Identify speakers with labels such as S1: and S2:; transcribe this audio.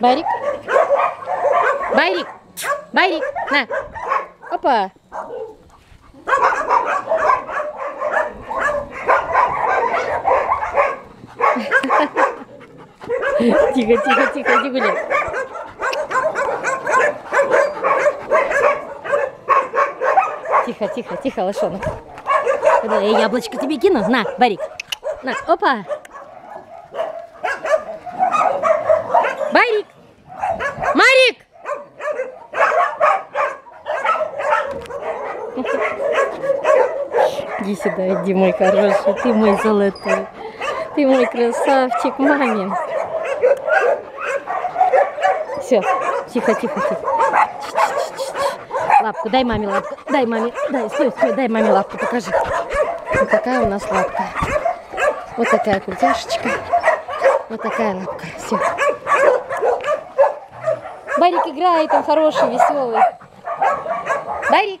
S1: Барик. Барик. Барик. На. Опа. Тихо, тихо, тихо, иди гуляй. Тихо, тихо, тихо, лошонок. Я яблочко тебе кину? На, Барик. На, опа. Барик. Марик. Иди сюда, иди, мой хороший, ты мой золотой. Ты мой красавчик, мамин. Все, тихо, тихо, тихо. Лапку, дай маме лапку. Дай маме, дай, стой, стой, дай маме лапку, покажи. Вот такая у нас лапка. Вот такая культяшечка. Вот такая лапка. Все. Барик играет, он хороший, веселый. Барик.